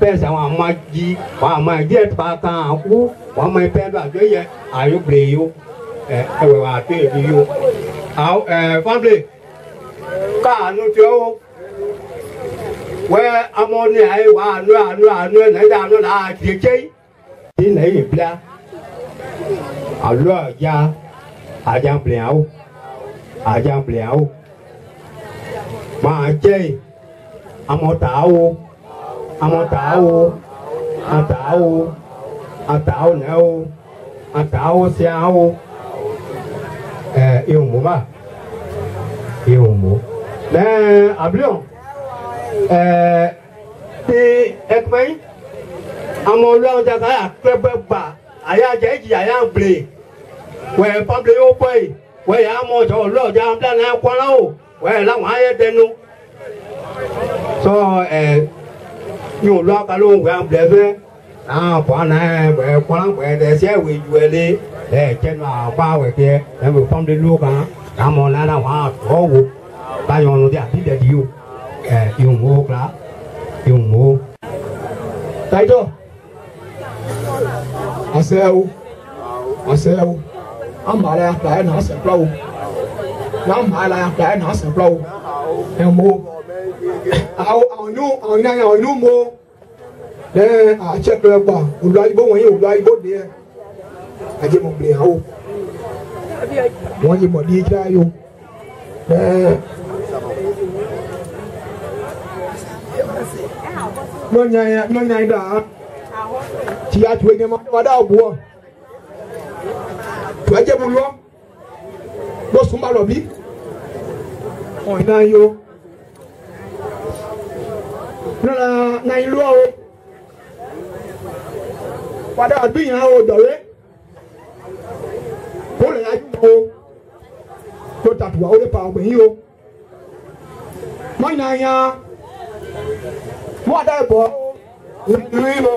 fẹsẹ̀ wọn àmọ́ jí wọn àmọ́ jí ẹ̀tọ́ kan àkú wọn mọ ẹ̀fẹ́ lọ àjọ yẹ àyọ gbèrè yìí ó ẹ ẹwẹ̀ wà àti èmi yìí ó. àwọn ẹ fábílì káànú tí ó wẹ amọ ní ayé wà ànú ànú ànú ẹ nàìjíríà ànú là á tiẹ̀ tẹ́ yìí nà yìí bíà àlọ́ ọ̀já àjàmbìlẹ̀ àwọ̀ àjàmbìlẹ̀ àwọ̀ máa jẹ́ àmọ́tà àwọ̀ amọtawo atawo atawo nawo atawo siawo ẹ ihunmu ba ihunmu mẹ abilọn ẹ ti ẹkpẹyi amọlọrun jaka ya kpẹpẹ gba aya jẹ eji aya gbere wẹ pablo yóò bọ yìí wẹ yà mọ jọ ọlọjà abúlé náà kọ́ra o wẹ làwọn ayẹ dẹnu. sọ ẹ. nyɔ lɔ kalo ŋgɔ yan bila fɛ aa kɔ na ɛ kɔlɔn kɔ ɛ sɛ wɛ ju ɛlɛ ɛ cɛ nɔ a kɔ awɛ kɛ ɛ bɛ pɔm de lu kan k'a mɔ nana wa tɔ wo ba yɔnu de a ti để di o ɛ iwɔ kila iwɔ. taitɔ asɛwo asɛwo an b'a à sao fila ye n'an sɛ fila wo n'an b'a la yan fila ye n'an sɛ fila wo ɛ mua àwọn iná àwọn inú mo àchẹ́pẹ́ pa olú ayíbó wọ̀nyí olú ayíbó ni ẹ ajé mo gbìn àwọn wọ́n yìí mọ̀ ní ìjà yó. Nyonya ida ti ya tuwe nyama wada obuo tuwe je mu lo bo sumba lo bi on ina yo na na ilu o padà gbìyàn o dọ̀wé kó lè yájú o kó tàtùwà ó lè pa ọ̀gbìn yìí o mọ́yìn náà yan mú àdá ẹ̀bọ̀ ìlú yìí o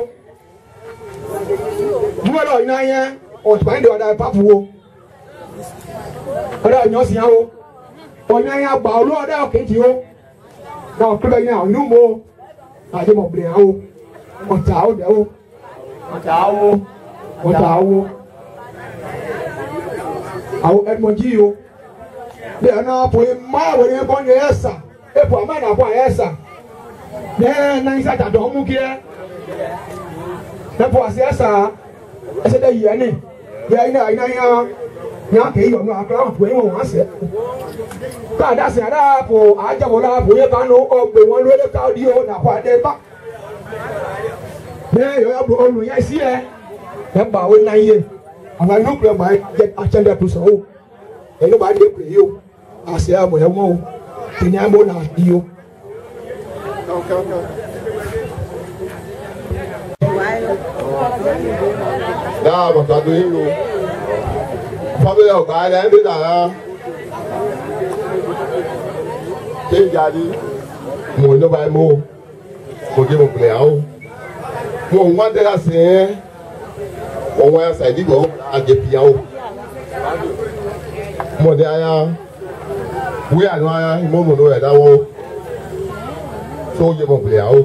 dúmọ̀lọ́ yìí náà yan ọ̀tùpá yìí dè ọ̀dà ìpapù o ọ̀dà ìyàn sì yàn o ọ̀nyàn yàn gbà olú ọ̀dà òkèjì o náà kúlẹ̀ yàn ọ̀nùmọ̀ o ade mɔbili awo ɔtaawo de awo ɔtaawo ɔtaawo awo ɛdumɔdzi yi o de ɛna po ye maa wɔ ne kɔn ye ɛsa e epo ama na po a ɛsa e ne nanisa ta dɔn mu kiɛ ne po a se ɛsa e ɛsɛ de yɛ ne yɛ yina yina yina nyake iyo no akra ho wen won ase ka da se ara po aja wo la bo ye ka no ogbe won lo le ka di o na kwa de ba ne yo ya bro onu ya si e e ba we na ye awa no kra ba je achende to so o e no ba de pre yo ase a mo ya mo o kini ambo na di o family of Baale ndị na-ara chenji adị mụ nyoba ime o mụ gị mụ bụla ya o mụ nwa ndị ha si onwe ya saịdị igwe ọhụrụ agịpị ya o mụ dị anya wee anụ anya ime ụmụ n'ụlọ ya dawo so oye mụ bụla ya o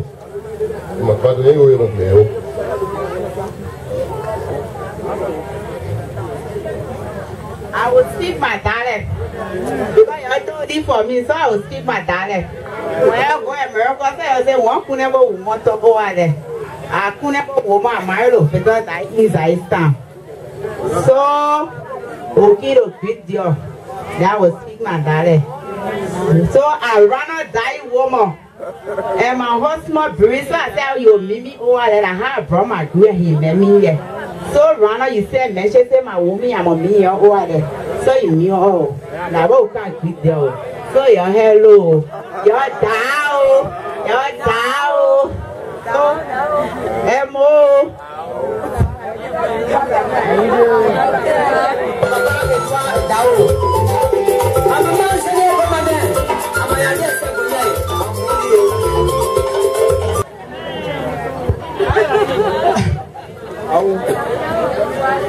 mụ kwadoro ya oye mụ bụla ya I will speak my dialect. Because you do this for me, so I will speak my dialect. When I go to America, so I say, one could never want to go out there. I could never go my mile because I is I stand. So, okay, to big deal. That will speak my dialect. So I run a die woman. And my husband, Brisa, tell you, Mimi, over oh, there, I have brought my girl, he met me here so rana yi sɛ mɛ nhyɛ sɛ ma wo mi yamɔ mi yɛ o adɛ so yi mi o na bo ka gbi dɛ o so yɔ hello o yɔ daa o yɔ daa o so ɛmo o. Thank you. awo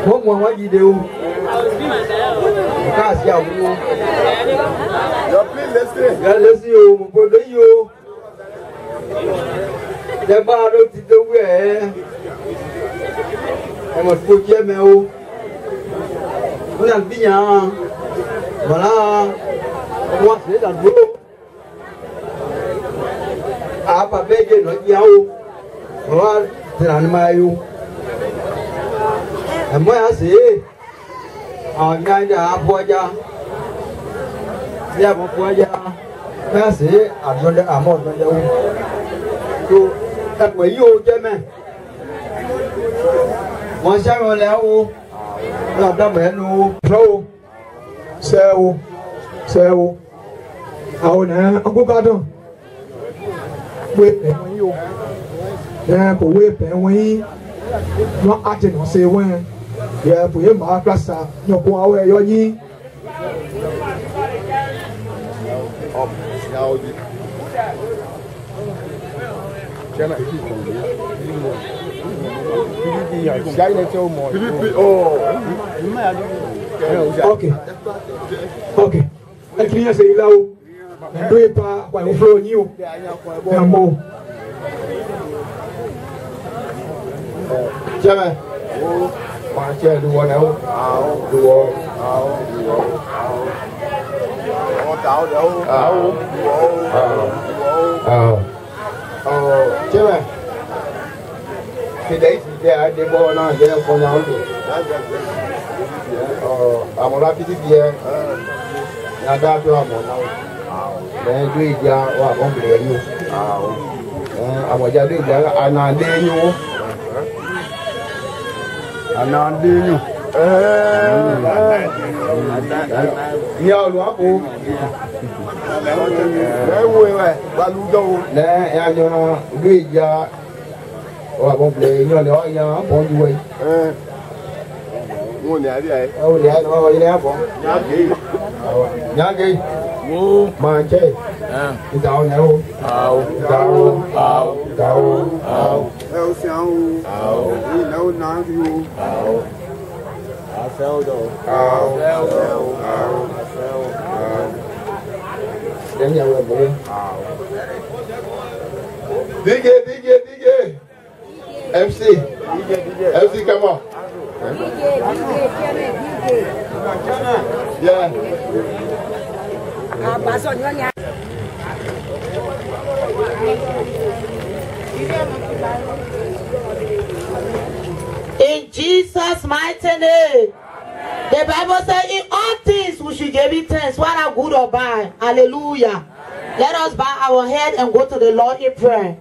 mo mọ wọn yìí de o káàsì àwòrán yà lẹsí o mo kò lè yí o jẹba ló ti dówó ẹ ẹ mọ tó jẹ mẹ o wọn yà gbìyà bọlá wọn sì lè dàdúró àbàbẹ́jẹ lọ́jà o wọn tẹ̀lé ànímáyé o ẹ̀mọ́ yà sí ọ̀nyájà abọ́já bí àmọ́ bọ́já mọ́ yà sí àdúndẹ́ àmọ́ ọ̀dúndẹ́ wò tó ẹ̀pọ̀ yìí ó jẹ́ mẹ́ wọ́n sẹ́yìn ọ̀lẹ́ wò wọ́n àdàmọ̀ ẹnu wò sẹ́wò sẹ́wò sẹ́wò àwọn ẹ̀ ọkùnkàdùn pé ẹ̀wọ̀n yìí ó ẹ̀ kò wé ẹ̀wọ̀n yìí wọ́n á ti nà ṣe wọ́n yɛpo yɛ maa klasa nyɔko awɔ ɛyɔ nyi. ok ok ɛtumi ɛsɛ yi la o ɛdo yi pa wa ìwúfúlò yín o ɛmɔ o. jẹ́mẹ̀. มาเชื่อดูแล้วเอาดูเอาดูเอาเอาเดี๋ยวเอาเอาเอาเอาใช่ไหมที่ได้ที่ได้เดี๋ยวบอกนะเดี๋ยวคนเอาดูเอออามุราพิธีเบียร์นาดาตัวอามุนาแม่ด้วยยาว่าผมเปลี่ยนอยู่อาอามุยาด้วยยาอานาเดนอยู่ àná adéyùn. ìyá olùwàpò lẹ́wọ̀ ẹ̀ balùwẹ̀ o. lẹ́ ẹ̀ àjọ gbé ìjà wàbọ̀ bìlẹ̀ yín ọ̀lẹ́ ọ̀yàn àbọ̀ ju wẹ̀. wọn ò ní àríyá yẹ. wọn ò ní àríyá yẹ. wọn ò ní àríyá yẹ. nyàgé. nyàgé. Wu. Ma che. À. Đào nhau. Đào. Đào. Đào. Đào. Đào. Đào sao. Đào. Đào nào du. Đào. Đào sao đâu. Đào. Đào. Đào. Đào. Đào. Đánh nhau lên bụng. Đào. DJ, DJ, DJ. MC. DJ, DJ. MC come on. DJ, DJ, DJ, DJ. Yeah. In Jesus' mighty name. The Bible says, In all things we should give it thanks, whether good or bad. Hallelujah. Let us bow our head and go to the Lord in prayer.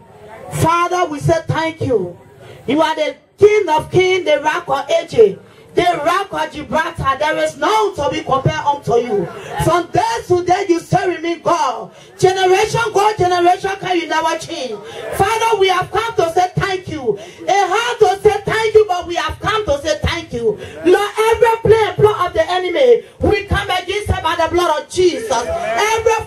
Father, we say thank you. You are the King of kings, the rock of ages. The rock of Gibraltar. There is none to be compared unto you. From day to day, you serve me, God. Generation God, generation can you never change. Father, we have come to say thank you. A heart to say thank you, but we have come to say thank you. Lord, every plan, plot of the enemy, we come against him by the blood of Jesus. Every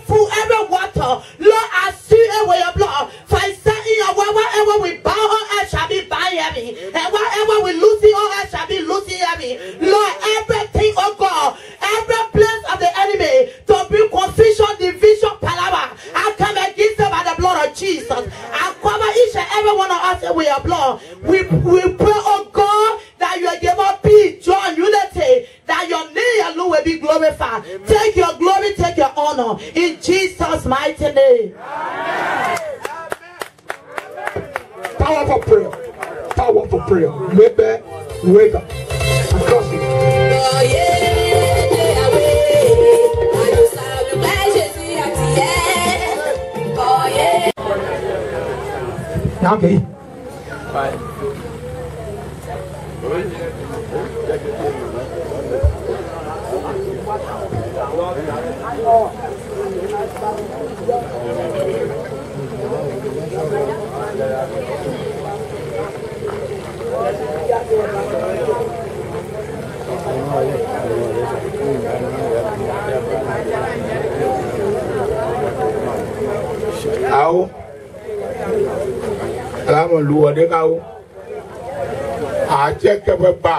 atsɛkɛ ƒe ba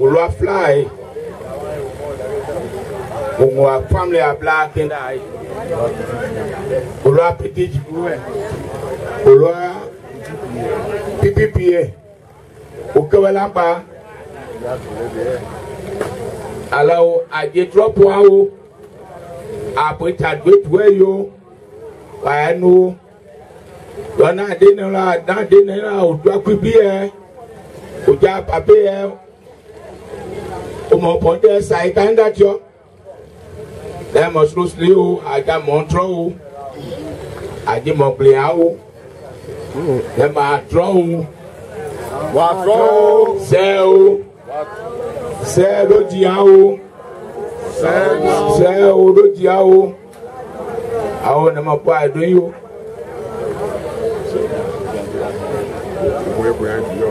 wòlò afla yi wòŋɔ family abla kenda yi wòlò apete dziku yɛ wòlò ppp yɛ wòke wɛ la ba alawo adietrɔpoawo abotsadoetoe yiwo wòayɛ nuwo yɔ na de ne la na de ne la wòdo akui bi yɛ udza pape yɛ umɔpɔ ɖe saitan ɖatiɔ ɖe mɔsulosliwo agamɔtrɔwo adimɔgbliawo ɖe matrɔwo watrɔwo sɛwo sɛɖodziawo sɛwo ɖodziawo awo ne mɔpɔ aɖo yi wo. Where, where, yo.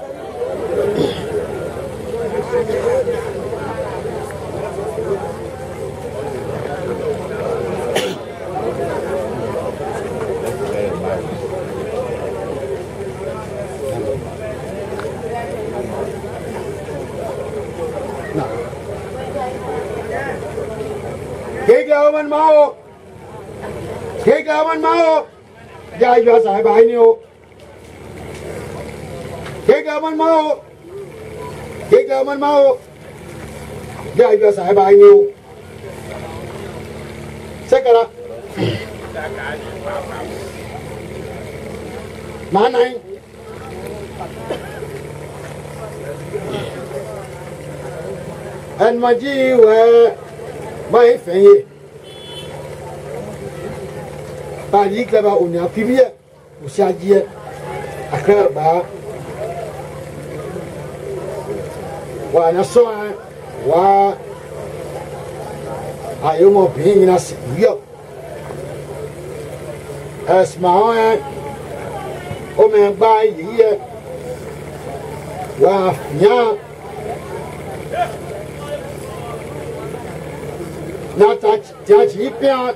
ગાવન માઓ કે ગાવન માઓ જય જો સાહેબ આઈનીઓ કે ગાવન માઓ કે ગાવન માઓ જય જો સાહેબ આઈનીઓ સેકરા માં નહીં anh mà chi về mấy phi baa yi gila baa o nyaa kpibiya o saajiya a kana baa waana sɔŋa waa a yɛ ŋɔ bihi nyina si wiyɔ ɛsimaawɛ o mɛ gbaa yiyɛ waa nyaa naa taa tia ti yi pɛɛ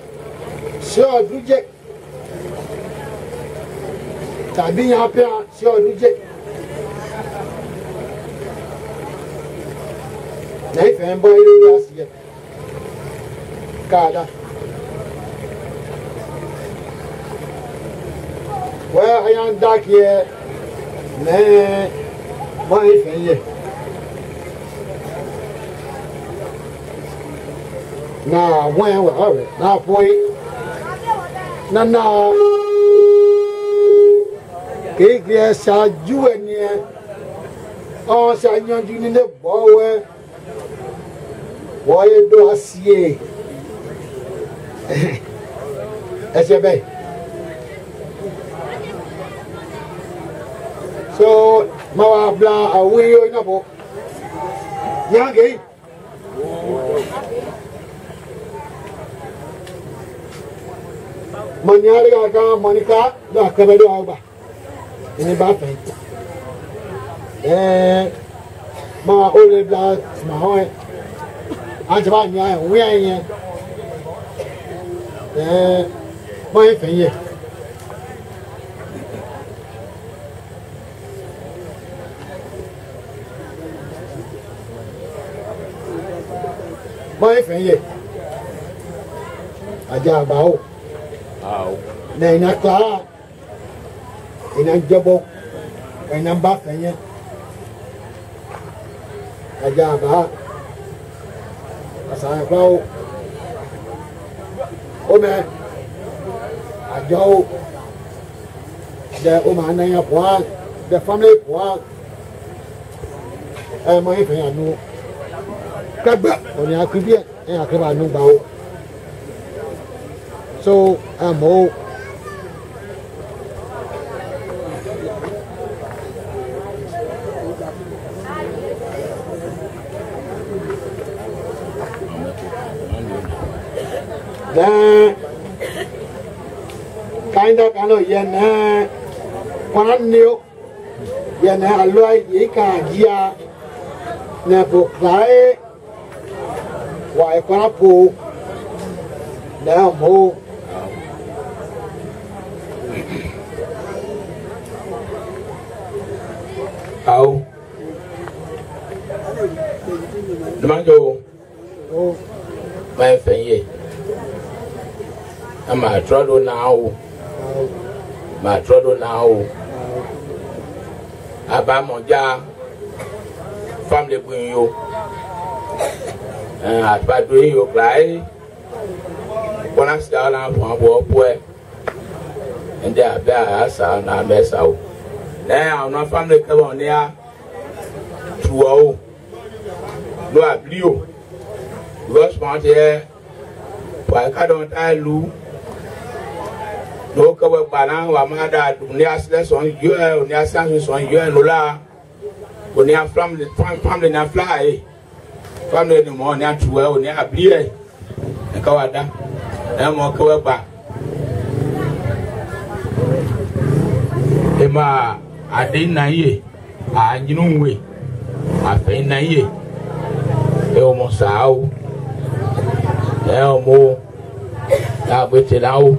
sɛ o du jɛ. tàbí yan pẹ́ sí ọdún jẹ́. Nàí fẹ́ ń bọ́ eré ní àṣìyẹ. Káàdá. Wẹ́ ayá ń dákì ẹ mẹ́ẹ̀ mọ́ ìfẹ́ yẹ. Náà wọ́n ẹ̀ wà rẹ̀ náà fún yín. Náà náà kéèké ẹ ṣáájú ẹ ni ẹ ọ̀n ṣàyanjú nílé bọ́wẹ́ wọ́yé dó a sí ẹ ẹ bẹ́ẹ̀. so mawa bla awuri yo ina bo yange manyari ga ga monika da kabedo agba ẹni bá fẹ́ ẹẹ máa ó lè bla mà hàn e. e, e ẹ àti bá nyà ẹ wíyà ẹ yẹn ẹẹ mọ ẹ fẹ́ yẹ. mọ ẹ fẹ́ yẹ àjẹ àbáwò nà ẹ̀ nyà kàá ɛnyɛnjɛbɔ ɛnyɛnba kɛnyɛ ɛdzaaba asanyafawo ɔmɛ adzɔwo dɛ ɔmɛ ananya poa dɛ family poa ɛmɛ yi fɛn yanu kagbɛ ɔni akubiɛ ɛyà kɛ ba nu gbawo so ɛmɔwo. da dạ. cái đó cái lời yên ha quan niệu yên ha loài gì cả gì à nè phục lại hoài quan phụ nè mù Ao. Demang jo. Oh. Mai fenye. ama atwerɛ do n'awo ma atwerɛ do n'awo aba mɔdza family bu yi o ɛn eh, atubado yi o kpla yi kɔna sika la fɔ abɔ bɔɛ ɛdi abe asa na amɛ sa o nɛ awon family kɛ wɔn nia tuwa o lo abili o because wɔn ti yɛ ta lu n'o ke be gbala wa ma da ne asilɛ sɔn yɔɛ o ne asilansi sɔn yɔɛ no la o ne afilam le fam le ne afila ye fam le ne mɔ ne atu o ne abili yɛ ne ka wa da ne mɔ ke be gba ema ade na ye a nyinu we a fɛ na ye e o mɔ saa o e o mo ta gbete la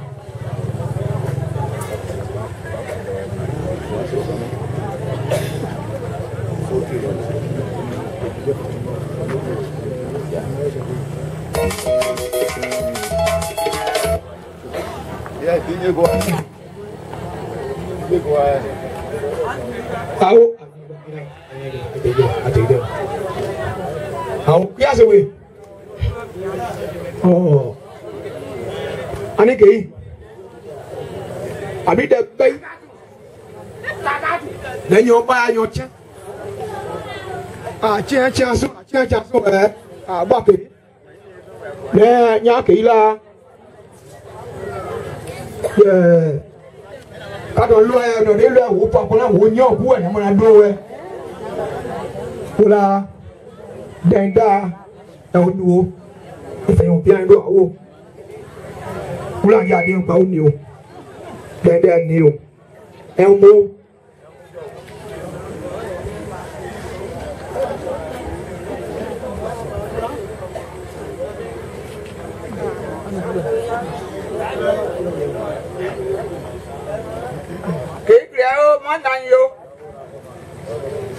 Digo, digo, tao, tao, kia sao vậy? Oh, anh ấy kì, anh biết đẹp đấy, để nhổ ba nhổ chết, à chết chết số, chết chết số vậy, à ba kì, nè nhá kỹ là ɛɛ kadɔ lɔ yɛ nɔ de lɔ yɛ wo pa kɔnɔ wo nyɛ o bu wɛ nyamana do wɛ o la dɛn da ɛwɔ ni wo ìfɛn yóò bíyàn do awo wúlò àyè àdéhùn pa ó ní o dɛn da ni o ɛmu. matanyo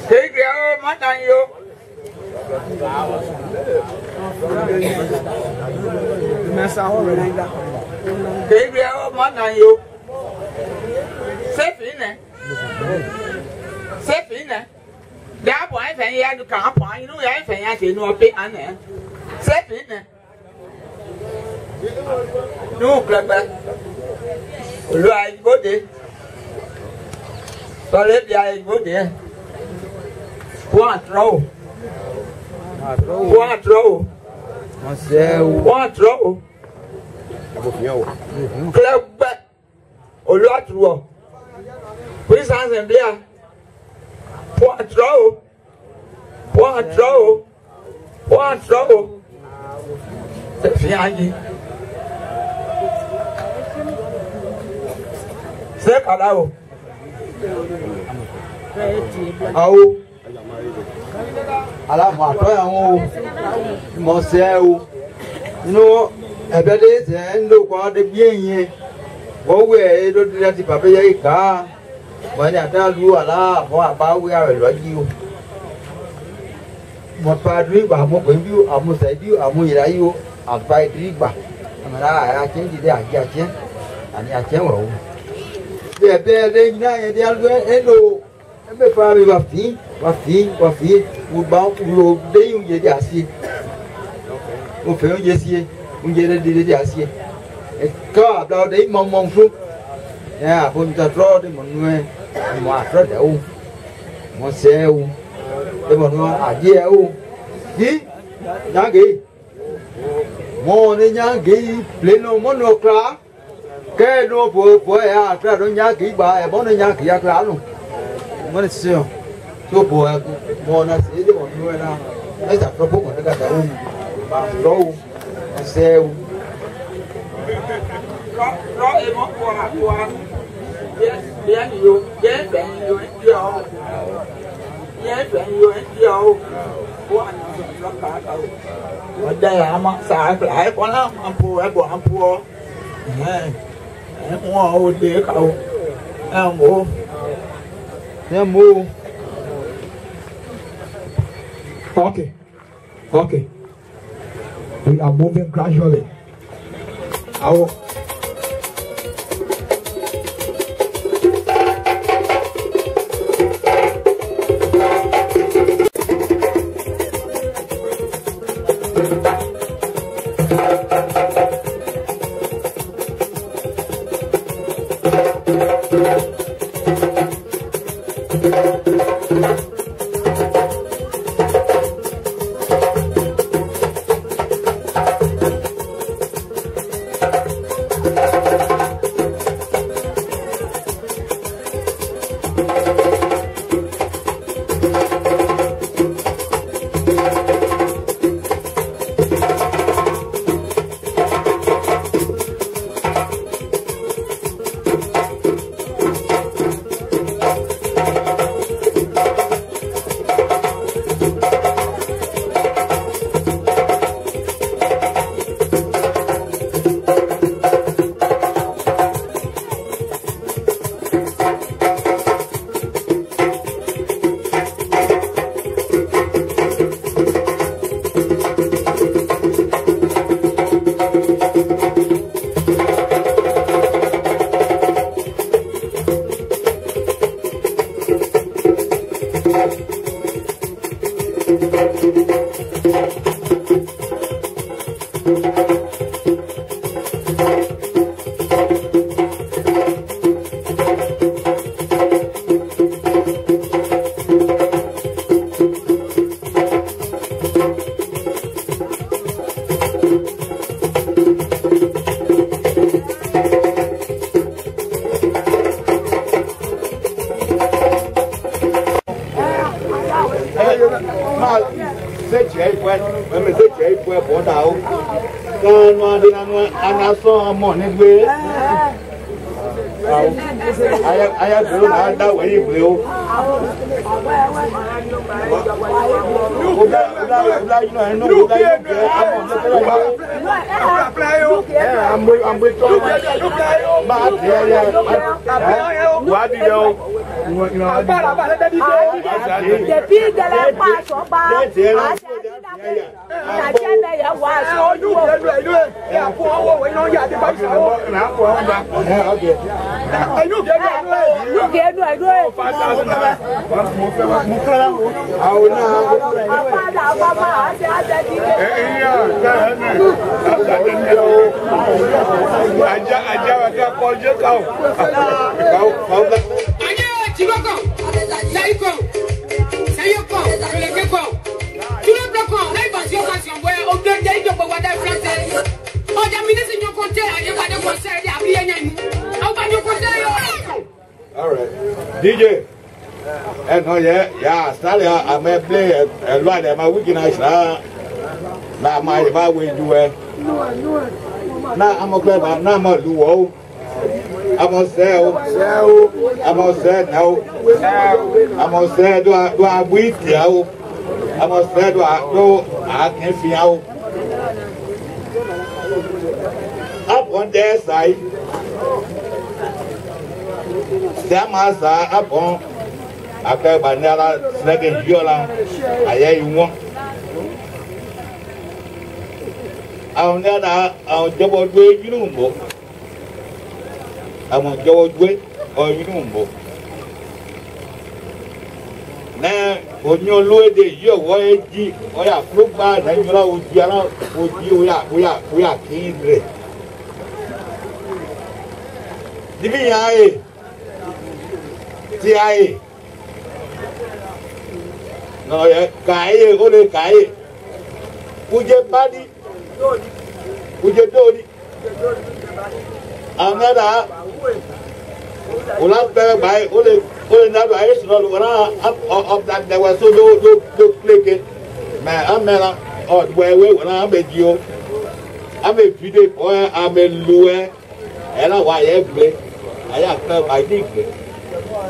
kéde o matanyo. kéde o matanyo. sefi nẹ sefi nẹ daa bọ ayẹfẹ yẹ adu kan apọ anyi n'o yẹ ayẹfẹ yẹ ati enu ọpi anẹ sefi nẹ n'o gbẹgbẹ olu ayi bó de. ตัวเล็บใหญ่พูดเดี๋ยวว่าโตว่าโตว่าโต kílẹ̀ gbẹ olú àtúwọ̀ pírísànsì bíà wọ́n àtúrọ̀ o wọ́n àtúrọ̀ o wọ́n àtúrọ̀ o tẹ̀sí ayé sẹ́kàlá o awo alamu atɔ ya ŋo mɔsɛ o inu ɛbɛ de sɛ ndo kɔ de bie nye wɔwɛ edo de la ti papi ya yi wani ata lu ala afɔ aba awi awɛ lɔ dzi o mɔpa du igba amu kɔn bi o amu sɛ bi o amu yira yi o agba yi du igba amina ayatsi adi atsɛ ani atsɛ wɔ o bɛɛbɛ ɖe nyina yɛ de alo ɛlo ɛmɛ fa mi wa fi wa fi wa fi wo ba wo de yi ŋdze de asie wo fɛ ŋdze sie ŋdze ɖe de de asie ekɔ abla de yi mɔmɔ ŋfu ɛ aƒo mi ta trɔ de mɔ nuɛ mɔ atrɔ de wo mɔ sɛ wo de mɔ nuɛ adi yɛ wo fi nyange mɔ ne nyange yi ple no mɔ nɔ kura cái nô bùa bùa à cái đó nhá kỹ bà à bọn nó nhá kỹ ác lá luôn mất là siêu tôi bùa bọn nó sẽ đi bọn nuôi là nó chặt nó bốc nó cả cái um râu sẹo rõ rõ em món bùa hạt bùa bé bé nhiều bé bé nhiều anh nhiều bé bé nhiều anh nhiều bùa anh nó cả đầu ở đây là mà xài lại quá lắm ăn bùa ăn bùa ăn bùa 哎。Okay, okay. We are moving gradually. I will. aya gbèrò náà dá wẹ̀yìn gbèrè o. Depuis de la passe, on parle. Ìyàjẹ́ mẹ́yẹ̀ wá sí ojú òun. Ẹ̀yìn òkè Look there, no, I do it. Mukala, aona. Apala, apama, ase ase kike. Eh, iya, kana. Ase Aja, aja, aja, koje kau. Kau, kau. Aja, chibako. Saiko. Sayoko. Lekeko. Tulo bloko, lai basio kasi mboya. Obdende ijo kwa wada France. Oja minisi nyokote, aje kwa de kwa sede, abriye nyanyi. All right. DJ. And no, oh, yeah, yeah, start here. Uh, I may play a lot of my weekend. I now. Now, my if I will do it. Eh. Now, I'm a club. Oh. I'm not a duo. I'm on sell. I'm on sell now. I'm on sell Do I, do I wait? Yeah. Oh. I'm on sell Do I, do I can feel. Up on their side dama saa abɔn aka ba ne ala sinake yɔ la a yɛ yi wɔn àwọn ní àná àwọn jọbọ gbé yúnú mbọ àwọn jọbọ gbé ọyúnú mbọ ne onyo lóde yíyọ wọ́n yẹ jí wọ́n yà fún gbà lẹ́yìn náà ojú ara ojú oyà oyà oyà kí n rẹ̀ níbi yàn CIA rồi cái gì có nên cái gì kuje badi kuje dodi amada ola bẹrẹ gbaye o le o le nadu aye sinọ lu ọna ọdagbaso do do do kuleke mẹ amẹra ọgbẹwe ọna ame di o ame vide kọ ame luwẹ ẹna wa yẹ gbe aye akpẹ ba di gbe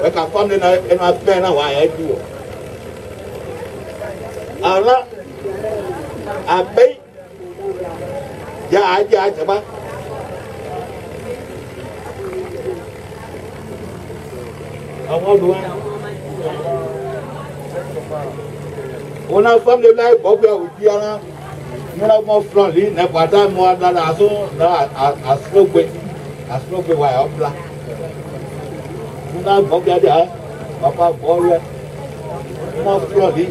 wɔka fam ne na ɛna abɛn na wɔayɛ adi wɔ ala abɛn gya agya agyama àwọn ọdún wa wọn náà fam ne láì bọ́ bí a ò di ara wọn náà mọ fúlọ̀ ní nàpàdà mọ́ adára àtún náà àsúnlógbe àsúnlógbe wa yà ọ́ bla na gbɔgbɛ ɖe papa gbɔwɛ mɔ kplɔ ɖi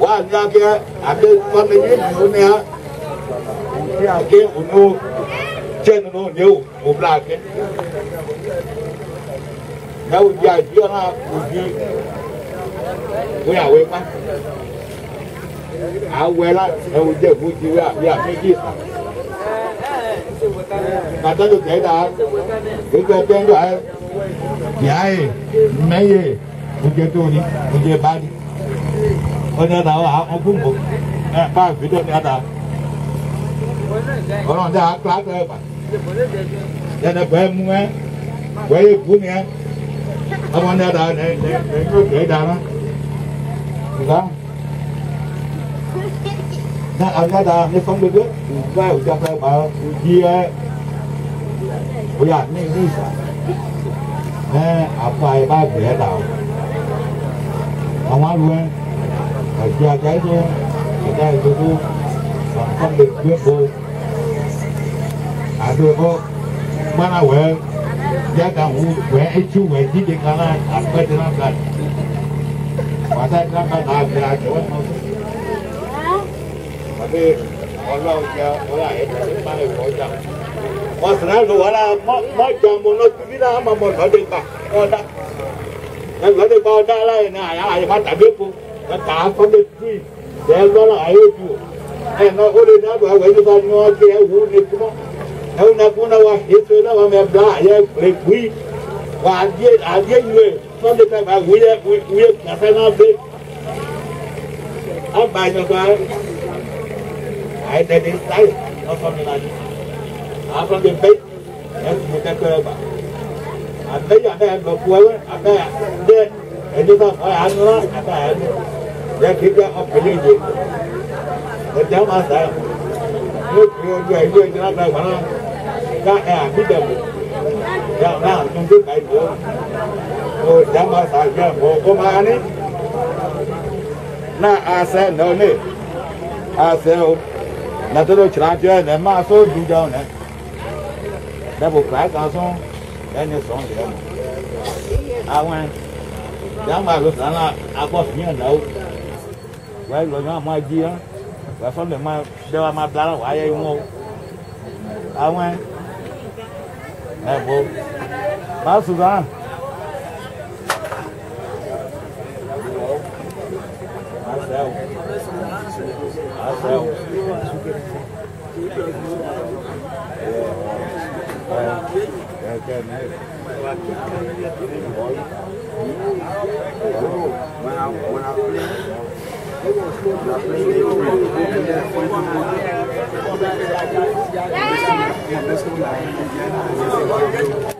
wa nake ake kɔne nye nuwo nea wòtí ake wòno tse nu ne wò wòbla ake ne wòdi adi ɔna wòdi wòyawòe kpa awɛ la ne wòdi evu di wòyawòe afi di sa. Kata tu kena, kita tengok tu air, kiai, meye, uje tu ni, uje bani. Orang tahu apa kumpul, eh, pas video ni ada. Orang dah kelas apa? Jadi boleh mua, boleh punya. Abang dah dah, dah dah, dah dah lah. Sudah. na anyada ni fam bebe ba o ja ba die o ya ni ni sa eh apa e ba gbe da o àwọn alu e àti àjà ẹjọ ẹjọ ìdókò fam bebe gbẹbọ àdókò mana wẹ yàtà wù wẹ etí wẹ dídé kan náà àgbẹ̀dẹ̀ náà gbà wàtá ìdáná náà gbẹ̀rẹ̀ àjẹwọ́ náà. àbí ọlọ́run jẹ ọlá ẹ̀dá ní báyìí kọjá. wọ́n sì náà lò wọ́n náà mọ́jọ mo lọ́jú bí náà máa mọ lọ́dẹ gbà ọ̀dá. lọ́dẹ gbà ọ̀dá aláyẹ̀ ní àyà àyè má tàbí epo ẹ̀ka àkọ́dé tírì ẹ̀ lọ́nà ayé ojú o. ẹ̀ náà ó lè náà bọ̀ ẹ̀wọ̀ ẹ̀dí bá ní wọ́n gbé ẹ̀wù ní kúmọ́. ẹ̀wù náà kún náà wà ètò náà wà mẹ́ bla ayé ẹ̀gbí wà adé yue lọ́dẹ fẹ́ bá wúyẹ wúyẹ kàfẹ́ náà bẹ́ẹ̀. I said this time, or something like this. I'm from the faith, that's what they care about. I tell I bet I whoever, I bet I and you I'm not, I bet I did. They're people of religion. But tell myself, look, you're doing, you're doing, you're not like, well, that air, beat them. Down now, don't do my work. So, that must I get for, for my honey. Now, I said, no, no. I said, na to do kyerɛ adeɛ na mmaa so du gya wɔn na bo kura kan so ɛne sɔn kyerɛ mo awɛn yamma so san na akɔ fiyan na o wɔyɛ lɔ nyɔn a ma di yɛn wɔyɛ fɔ ne ma bɛ wa ma bila la wɔayɛ yi mo awɛn ɛbo ma susan. internet, when I, when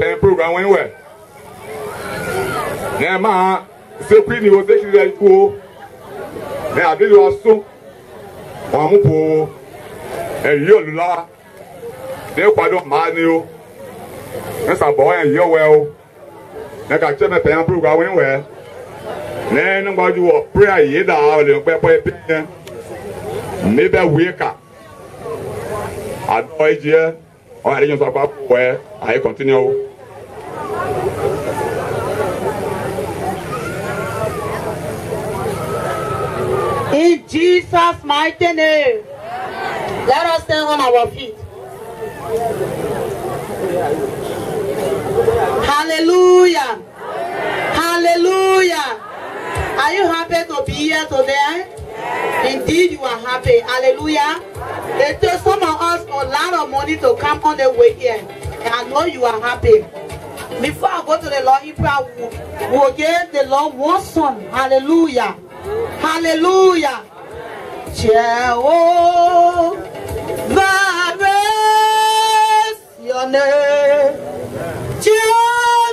pɛn program wɛn wɛ na ɛma sekuri ni o sekiri la iku o na adi la so wɔn mu po ɛyi olu la ne kpa do maa ni o ne sa bɔ wɔn ɛyi wɛ o ne ka kyɛ mɛ pɛn program wɛn wɛ ne ne ŋgbadu wɔ prayer yi da ɔlɛ nkpɛ pɔ epi yɛ mi bɛ wie ka adɔ yi dzi yɛ ɔyɛ adi nyɔ sɔ akpa continue o. In Jesus' mighty name. Let us stand on our feet. Hallelujah. Hallelujah. Are you happy to be here today? Indeed, you are happy. Hallelujah. They told some of us a lot of money to come on the way here. And I know you are happy. Before I go to the Lord, if I will give the Lord one song, hallelujah. Hallelujah. Jehovah, your name. Jehovah.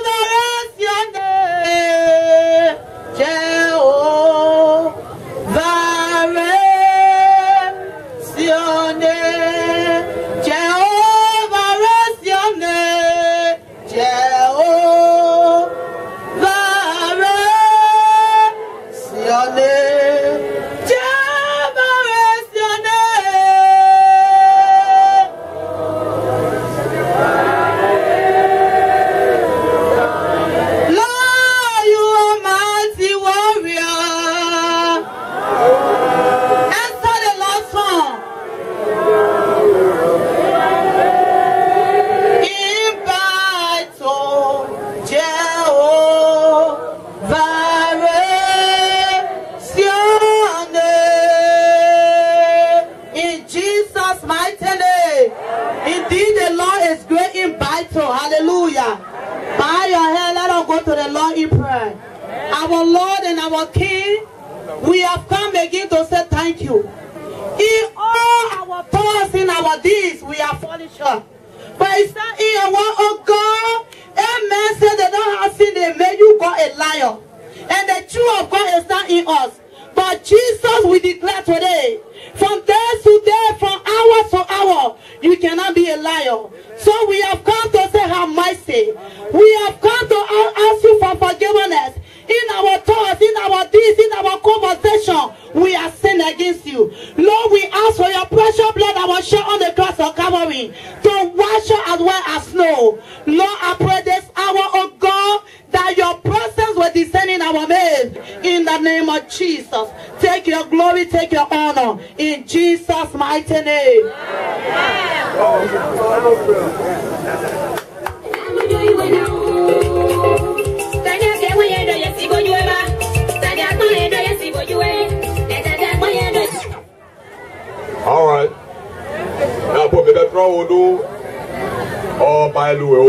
mile wo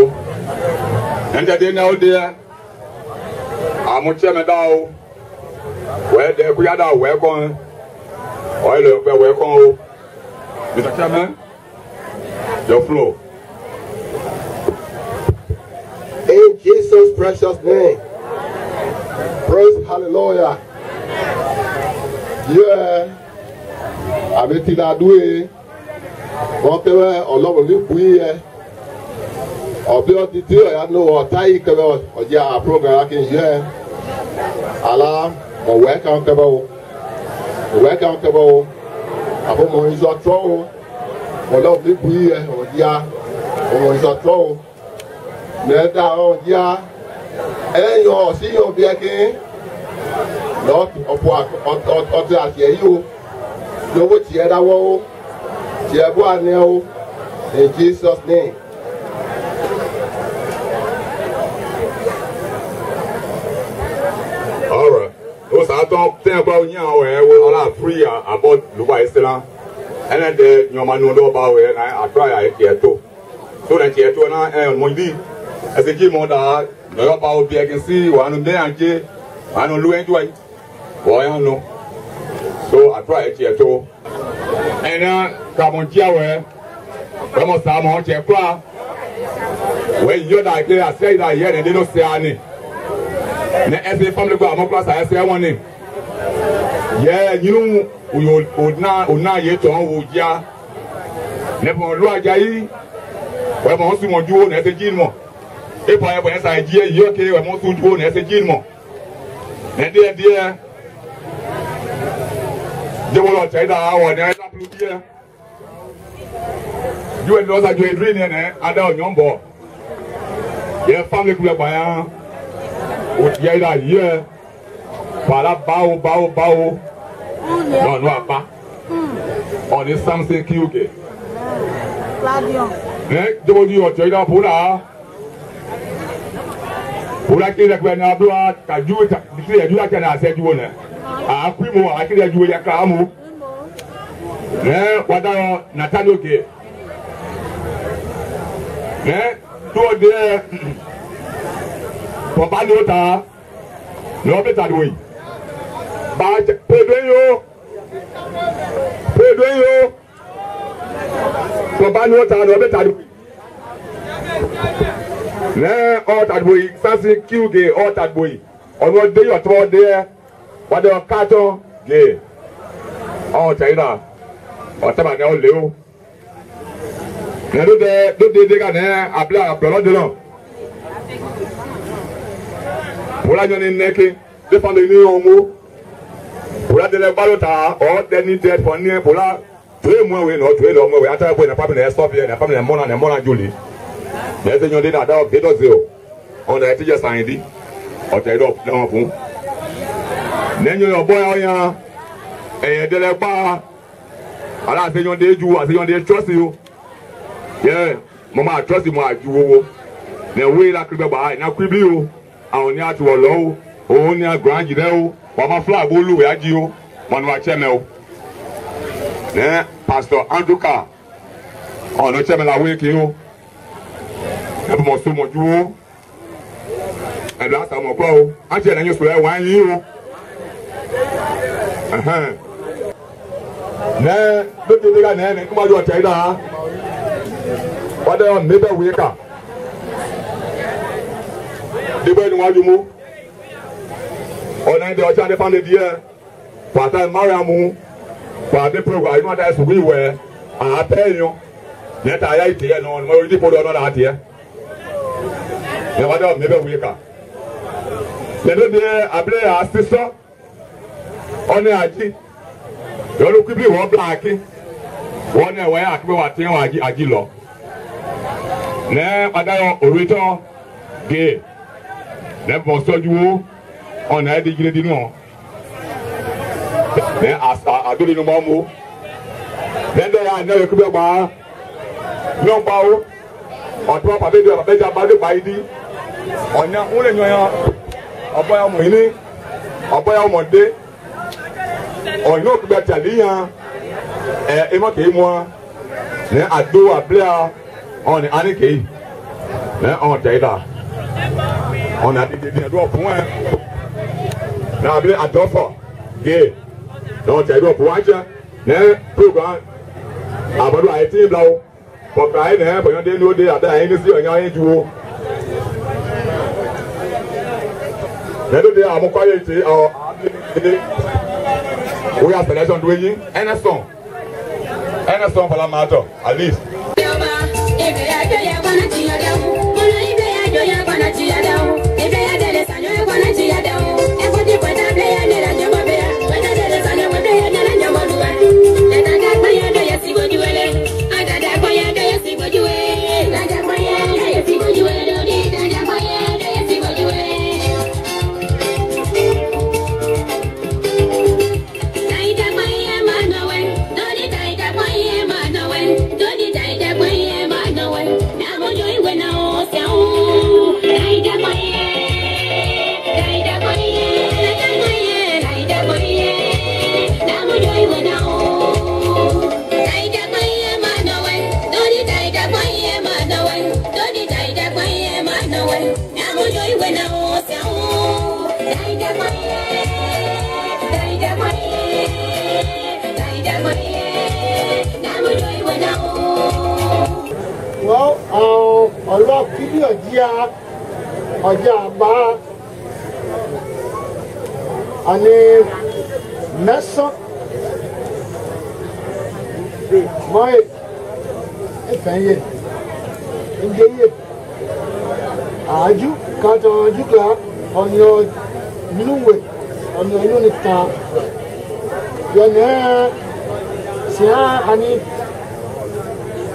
ɛnta deɛ na wo deɛ amokyɛ me da wo wɛɛ deɛ kuya da wɛɛ kɔn ɔyɛ lɛ ɔpɛ kɔn o mr chairman your floor. in jesus precious name praise hallelujah yeah I'm tí na dúró yẹ e. wọ́n tẹ́wẹ́ ọlọ́run ní bùí yẹ ọbẹ̀ ọtítí ọ̀yá ní ọ̀tá yìí kẹbẹ́ ọ̀jẹ́ àpúrọ̀gà kí n yẹ ẹ́ àlá ọ̀wẹ́ kan kẹbẹ́ o ọ̀wẹ́ kan kẹbẹ́ o àbọ̀mọ̀ ìzọ tọ́ o ọ̀dọ́ òbí bu yìí ẹ ọ̀díà ọ̀mọ̀ ìzọ tọ́ o mẹ́ta ọ̀díà ẹ̀yìn ọ̀sí yóò bí ẹ kí lọ́ ọ̀pọ̀ ọtí àti ẹ̀yí o lówó tiẹ̀ dáwọ́ o tiẹ̀ bọ́ àná o in jesus name. atɔn fɛn kura nyɛ awɔ yɛ wo ɔla firi a abɔ luba yi siran ɛnɛ de nyɔmanu dɔw b'a wɛ na atɔ yɛ tiɛ to to na eh, tiɛ to na ɛ mɔdi ɛsike mɔ da nyɔyɔ b'a wo biɛ kisi wanu bɛ yan tse wanu lu yɛ tɔ yi wɔ yan nɔ to atɔ yɛ tiɛ to ɛnɛ kamɔ tia wɛ bɛmɔ sa mɔ tiɛ kura wɛ yɔ da kɛ a sɛ yi da yɛ de de no sɛ ani ne ɛsɛ family go amokura sa ɛsɛ wɔn ne yɛ nyinu oyo ona ona yɛ tɔn wo dia ne bɔn lu aja yi wɛ mɔ nsu mɔ juwo na ɛsɛ jin mɔ epɔ yɛ bɔn yɛ sa yɛ yi ɔke wɛ mɔ su juwo na ɛsɛ jin mɔ ne deɛ deɛ dewolɔ tɛ da awɔ ne ɛda pulu deɛ juwe ni lɔsa jo edri ne ne ada ɔnyɔnbɔ yɛ family kulɛ gbanya o tia ira yie para bawo bawo bawo lọnu aba ọni samson kiuge ne jogodi o tia ira pura pura kiri dẹkpẹ na do a ka juwe ta kiri yẹ juwe kẹ na asẹ juwe nẹ a kui mu a kiri yẹ ya yẹ ka mu ne wada yọ natali oge ne tó de for Balota, Lobetadwin. But Pedro, Pedro, for Balota, Lobetadwin. lẹ́ẹ̀ ọ̀tàdùbòyì sánsìn kíwùgè ọ̀tàdùbòyì ọ̀nà ọdẹ yìí ọ̀tọ́ ọdẹ yẹ wàdẹ ọ̀kátọ́ gè ọ̀tà yìí rà ọ̀tàbà náà lé o. nà ló dé ló dé de ká nẹ́ abúlé àbúrò lọ́dún náà wula nyɔni nɛke defa de ni yɔn mo wula de lɛ balo ta ɔ tɛ ni tɛ fɔ ni yɛ wula tue mɔ we nɔ tue lɔ mɔ we ata bɔ nafa mi na ɛsɔ fiyɛ nafa mi na mɔna na mɔna joli na ɛsɛ nyɔni na da be dɔ ze o ɔna ɛti dze san yi di ɔtɛ yi dɔ ne wɔn fun ne nyɔ yɔ bɔ yɔ ya ɛyɛ de lɛ ba ala ase nyɔni de ju ase nyɔni de trɔsi o yɛ mɔmɔ atrɔsi mɔ aju wowo na ewe la kiri bɛ ba ayi na kiri bi o. àwọn ní àtiwọ̀ lọ òun agùn o wàá ma fúlà bó lùwẹ̀ o wọn ni wàá chairman o ní pastor Andrew Carr ọ̀nà chairman làwọn èkì o ẹbí mọ̀ ju àti debɔ yi ni wɔn adu mu ɔnan de ɔkyɛ adi pan de deɛ pata mariamu pata program ayi n'ata sugu yi atɛ nyo nyɛ aya yi nɔ ɔnumɔ yi ti do ɔnɔ la teɛ nyɛ ɔmɛ bɛ wuyi ka tẹ̀lé de abúlé asísọ́ ọ̀nà àjí lọ́dún kúbí wọ́n bla àkí wọ́n náà wọ́n yà àkí wọ́n àti wọ́n àjí lọ. ní padà yọ òrìtọ́ lẹ́bọ̀ sọ́júwó ọ̀nà ẹ̀ dìgbìlẹ̀ dínú ọ̀ mẹ àdúrà inú mọ́ mu lẹ́ndẹ̀ yà ní ọ̀yẹ́kú bẹ́ẹ̀ gbàá ní ọ̀gbà ó ọ̀tún ọ̀pá bẹ́ẹ̀ bẹ́ẹ̀ bẹ́ẹ̀ bá dé gbà yìí dí ọ̀nyà ńlẹ̀ nyọ̀nyà ọ̀bọ̀ yà mọ̀ yìí ọ̀bọ̀ yà mọ̀ dé ọ̀nyà òkú bẹ́ẹ̀ tẹ̀lé yàn ẹ̀ ẹ̀ mọ̀ kéé mu wa ní àdó àbílẹ̀ ọ̀nì àníkéé ní ọ̀ tẹ̀ yìí dáa ɔna didi di ɛdi ɔpon ɛ na abe adɔfɔ gee na ɔtɛ ɛdi ɔpon akyɛ na program abɔdo ayɛ ti bila wo pɔpɛ ayɛ na ɛyɛ bɔnyɔ de no de ada ayɛ ne si ɔnyɛ ayɛ ju wo na ɛdi de amokɔ ayɛ ti ɔ adi wo yɛ selection do eyi ɛnɛ sɔn ɛnɛ sɔn fala maa tɔ at least. Ebe ya jo ya bana ti ya dawo, mana ibe ya jo ya bana ti ya dawo. baby. bí ọ̀jíà ọ̀jà àbá àní mẹ́sàn mọ́ẹ̀ ẹ̀fẹ̀yẹ ìgbéyè àájú kàtà ọjúkà ọ̀nà ìlúwè ọ̀nà ìlú nìta yọ̀nà ẹ̀ sì á àní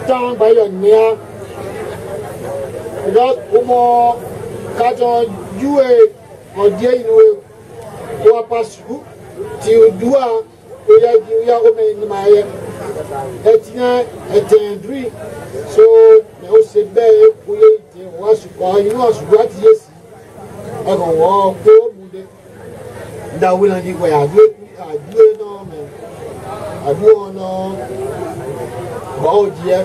táwọn nìyà because ọmọ katon juwe ọdie inuwe wa pasu ti dua oya di oya ome nima yɛ ɛtinya ɛtɛn duri so na o se bɛɛ oye te wa sukɔ inu asukɔ ati yɛ si ɛkɔ wɔ ko mu de da wula ni wɛ adue adue nɔ mɛ adue nɔ wɔ o diɛ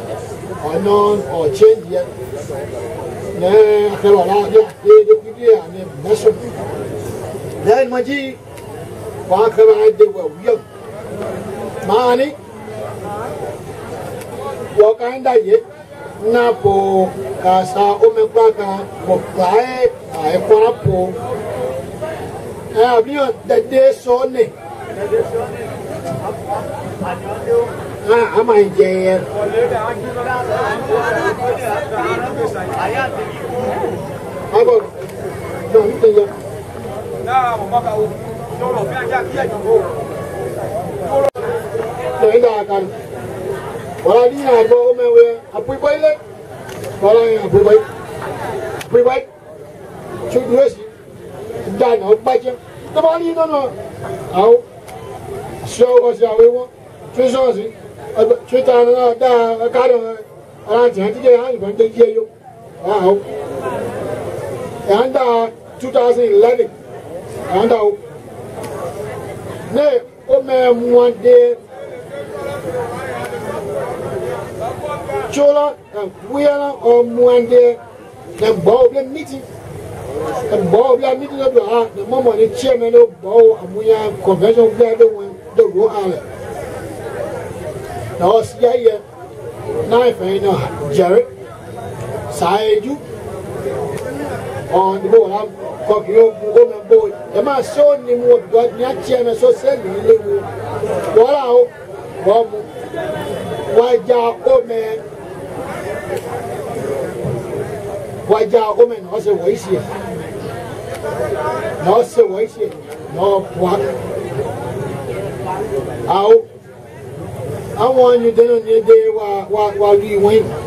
ɔnɔ ɔtsɛ diɛ ne xewala de de kudi ane maso dan maji ba xewala de wa wiyo mani wa kan da ye na po ka sa o me kwa ka ko po e abriyo de de so ne Ah, am I dead? Agora, não tenha. Não, maka o. Yo lo fẹ́ ajá kí ẹ̀jọ̀ bò. Lẹ́yìn dáa kan. Wọ́n á ní àgbọ̀ ọmọ ẹ̀wẹ̀ àpòibọ́ ilé. Wọ́n á yàn àpòibọ́ ilé. Àpòibọ́ ilé. Tí o dúró sí. Dáàni ọ̀ gbájẹ́. Tó bá ní nínú àwọn sọ́wọ́ sí àwọn ewọ́. Tí sọ́ọ̀sì. Tí o tàn out and 2011 and uh, ne o me mwande chola and kuyala o mwande ne bo ble meeting ne bo ble meeting do ha ne mama ne chairman o bo amuya convention ble do wen do go ale na o si ya ye na ife na jerry saa edu ɔn bo ha kɔkiri ogun gome bo ɛma sɛ ɔni mu wɔ dɔ ni akyɛ na so sɛ ni ile wo wɔla o wɔmu wadza gome wadza gome na ɔsɛ wɔ esi na ɔsɛ wɔ esi yɛ na ɔpua awo àwọn anyidɛ náà ni wa wa wa ri wɔnyi.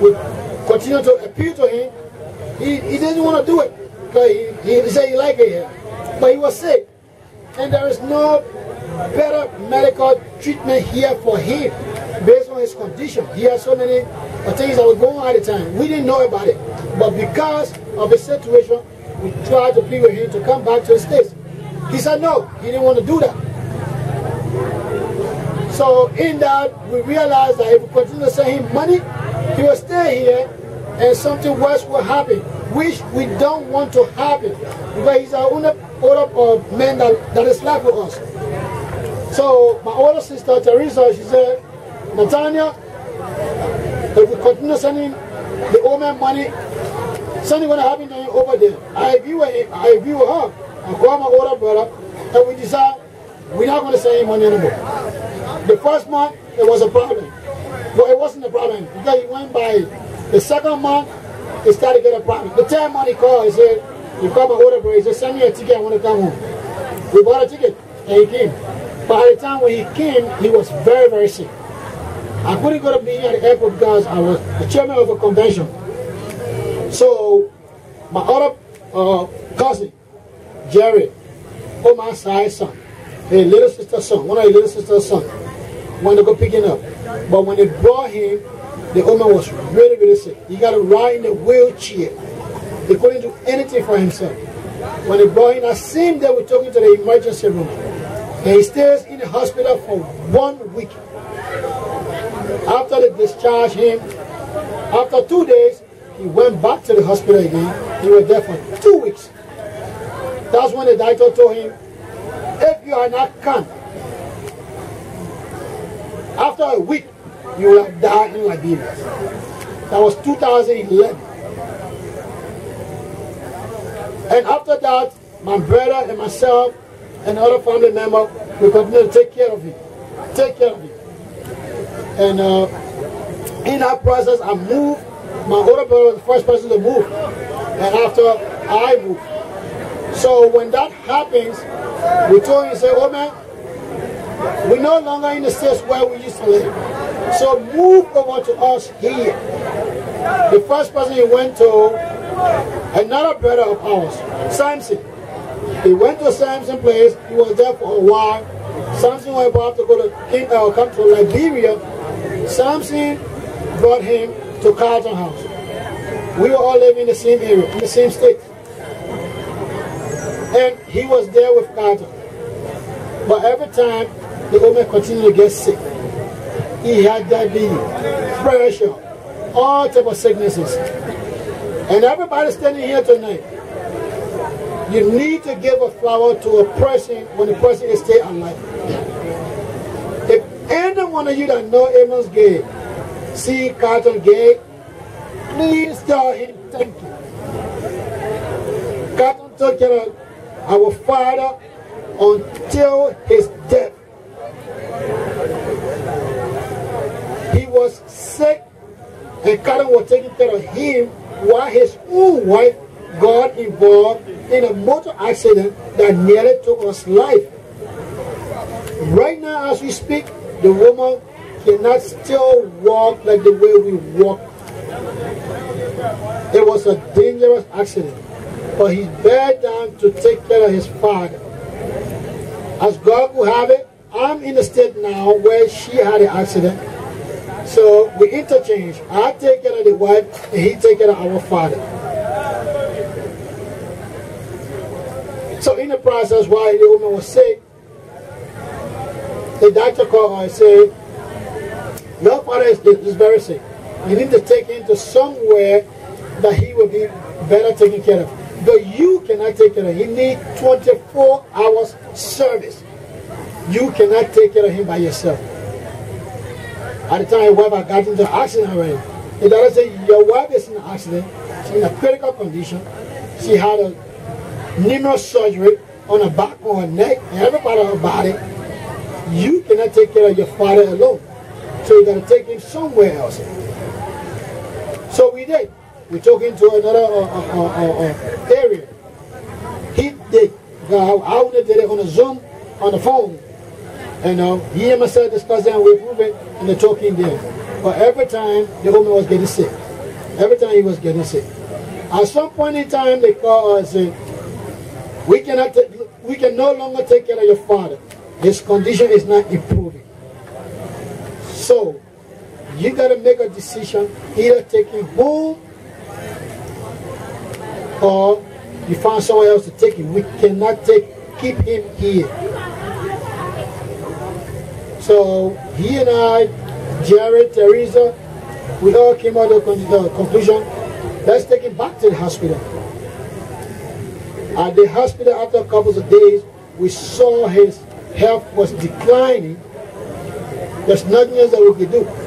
would continue to appeal to him, he, he didn't want to do it because he, he said he liked it here. But he was sick. And there is no better medical treatment here for him based on his condition. He had so many things that were going on at the time. We didn't know about it. But because of the situation, we tried to plead with him to come back to the States. He said no, he didn't want to do that. So in that, we realized that if we continue to send him money, he will stay here and something worse will happen, which we don't want to happen, because he's our only older uh, man that, that is left with us. So my older sister, Teresa, she said, Natanya, if we continue sending the old man money, something going to happen to him over there. I agree with, him, I agree with her. I call my older brother, and we decide we're not going to send him money anymore. The first month, it was a problem. But it wasn't a problem because he went by the second month, he started getting a problem. The third month he called, he said, You come and order, brother. He said, Send me a ticket, I want to come home. We bought a ticket and he came. By the time when he came, he was very, very sick. I couldn't go to be at the airport because I was the chairman of a convention. So my other uh, cousin, Jerry, oh my side son, his little sister's son, one of his little sister's son, went to go pick him up. But when they brought him, the old man was really, really sick. He got to ride in a wheelchair. He couldn't do anything for himself. When they brought him, I seen day we talking to the emergency room. And he stays in the hospital for one week. After they discharged him, after two days, he went back to the hospital again. He was there for two weeks. That's when the doctor told him, if you are not calm, after a week, you will have died in Liberia. That was 2011. And after that, my brother and myself and other family members, we continue to take care of it. Take care of it. And uh, in that process, I moved. My older brother was the first person to move. And after I moved. So when that happens, we told him, say, oh man, we're no longer in the states where we used to live. So move over to us here. The first person he went to, another brother of ours, Samson. He went to Samson place, he was there for a while. Samson was about to go to King, uh, come to Liberia. Samson brought him to Carlton House. We were all living in the same area, in the same state. And he was there with Carlton. But every time the women continued to get sick. He had diabetes, pressure, all type of sicknesses. And everybody standing here tonight, you need to give a flower to a person when the person is still alive. If any one of you that know Amos Gay, see Carlton Gay, please tell him thank you. Carlton took care of our father until his death. He was sick, and God was taking care of him while his own wife got involved in a motor accident that nearly took us life. Right now, as we speak, the woman cannot still walk like the way we walk. It was a dangerous accident, but he bear down to take care of his father. As God will have it, I'm in the state now where she had an accident. So we interchange. I take care of the wife and he take care of our father. So in the process, while the woman was sick, the doctor called her and said, your father is, is very sick. You need to take him to somewhere that he will be better taken care of. But you cannot take care of him. He needs 24 hours service. You cannot take care of him by yourself. By the time your wife had gotten into accident already, the doctor said, your wife is in an accident, she's in a critical condition. She had a numerous surgery on her back, on her neck, and every part of her body. You cannot take care of your father alone. So you gotta take him somewhere else. So we did. We took him to another uh, uh, uh, uh, uh area. He did. I, I did it on a Zoom, on the phone. You know, he himself discussed it and we prove it in the talking there. But every time the woman was getting sick. Every time he was getting sick. At some point in time they called us and said, we cannot we can no longer take care of your father. His condition is not improving. So you gotta make a decision either take him home or you find somewhere else to take him. We cannot take keep him here. So he and I, Jared, Teresa, we all came out of the conclusion, let's take him back to the hospital. At the hospital, after a couple of days, we saw his health was declining. There's nothing else that we could do.